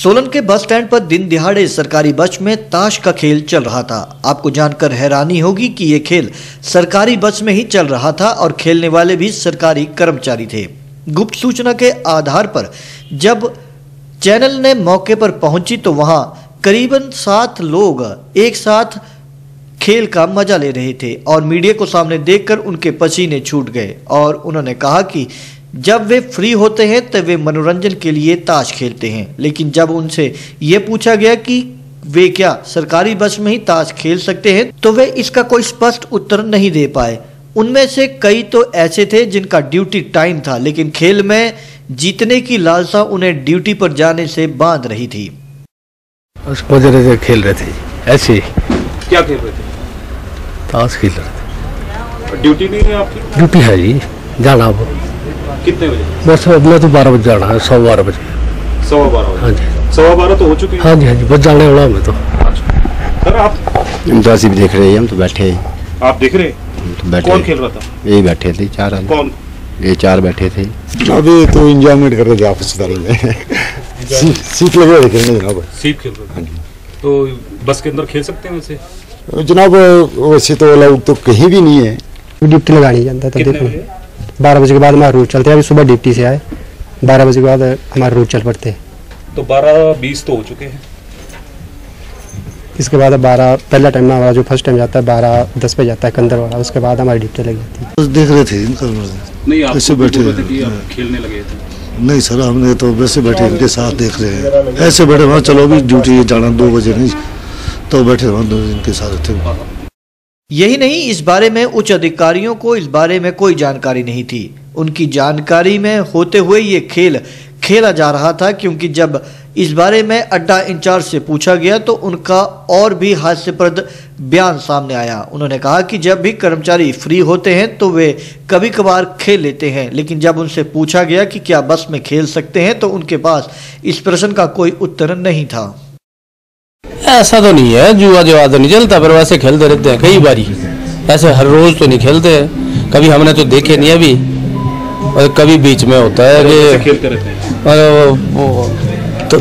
सोलन के bus stand पर दिन दिहाड़े सरकारी बस में ताश का खेल चल रहा था। आपको जानकर हैरानी होगी कि ये खेल सरकारी बस में ही चल रहा था और खेलने वाले भी सरकारी कर्मचारी थे। गुप्त सूचना के आधार पर जब चैनल ने मौके पर पहुँची तो वहाँ करीबन सात लोग एक साथ खेल का मज़ा ले रहे थे और मीडिया को सामने देखकर उनके पसीने छूट गए और उन्होंने कहा कि जब वे फ्री होते हैं तब वे मनोरंजन के लिए ताश खेलते हैं। लेकिन जब उनसे ये पूछा गया कि वे क्या सरकारी बस में ही ताश खेल सकते हैं तो वे इसका कोई स्पष्ट उत्तर नहीं दे पाए। उनमें से कई तो ऐसे थे जिनका ड्यूटी टाइम था लेकिन खेल में जीतने की लालसा उन्हें ड्यूटी पर जाने से बाँध रही थी। रहे खेल रहे थे। ऐसे क्या खेल रहे थे? ताश खेल रहे थे। ड्यूटी नहीं है आपकी? ड्यूटी है जी। जाना कितने बजे? बस अब मैं तो बारह बजे जाना है सवा बारह बजे। सवा बारह हाँ बजे जी। सवा बारह तो हो चुके हैं। हाँ जी हाँ जी बस जाने वाला हूँ तो। सर आप दस भी देख रहे हैं हम तो बैठे हैं। आप देख रहे हैं? तो बैठे कौन खेल रहा था? यही बैठे थे चार आदमी। कौन? ये चार बैठे थे। अभी तो इंजॉयमेंट कर रहे थे आपस में सीट सीट लगे हुए खेलने जनाब। सीप खेल रहे थे। तो बस के अंदर खेल सकते हैं वैसे? जनाब वैसे तो अलाउड तो कहीं भी नहीं है। ड्यूटी लगानी जानता था देखो बारह बजे के बाद हमारा रूट चलते हैं। अभी सुबह ड्यूटी से आए। बारह बजे के बाद हमारा रूट चल पड़ते हैं। तो बारह बीस तो हो चुके हैं। इसके बाद बारह पहला टाइम हमारा जो फ़र्स्ट टाइम जाता है बारह दस पे जाता है कंदर वाला। उसके बाद हमारी ड्यूटी लग जाती है बस देख रहे थे नहीं आप ऐसे बैठे हैं। आप खेलने लगे थे। नहीं सर हमने तो वैसे बैठे इनके साथ देख रहे हैं। ऐसे बैठे वहाँ चलो भी ड्यूटी जाना दो बजे नहीं तो बैठे वहाँ दो इनके साथ थे। यही नहीं, इस बारे में उच्च अधिकारियों को इस बारे में कोई जानकारी नहीं थी। उनकी जानकारी में होते हुए ये खेल खेला जा रहा था, क्योंकि जब इस बारे में अड्डा इंचार्ज से पूछा गया तो उनका और भी हास्यप्रद बयान सामने आया। उन्होंने कहा कि जब भी कर्मचारी फ्री होते हैं तो वे कभी कभार खेल लेते हैं, लेकिन जब उनसे पूछा गया कि क्या बस में खेल सकते हैं तो उनके पास इस प्रश्न का कोई उत्तर नहीं था। ऐसा तो नहीं है जुआ जुआ तो नहीं चलता पर वैसे खेलते रहते हैं कई बारी। ऐसे हर रोज तो नहीं खेलते हैं। कभी हमने तो देखे नहीं अभी। और कभी बीच में होता है कि खेलते रहते हैं। और तो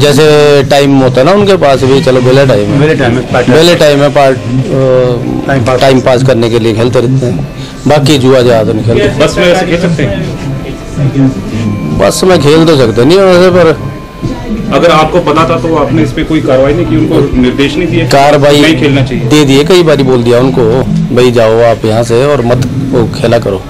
जैसे टाइम होता है ना उनके पास भी चलो बेले टाइम है। बेले टाइम है टाइम है पार्ट टाइम पास करने के लिए खेलते रहते हैं। बाकी जुआ जुआ तो नहीं खेलते। बस में खेल सकते हैं? बस में खेल तो सकते नहीं वैसे पर अगर आपको पता था तो आपने इस पे कोई कार्रवाई नहीं की उनको निर्देश नहीं दिए। कार्रवाई नहीं खेलना चाहिए। दे दिए कई बार बोल दिया उनको भाई जाओ आप यहाँ से और मत खेला करो।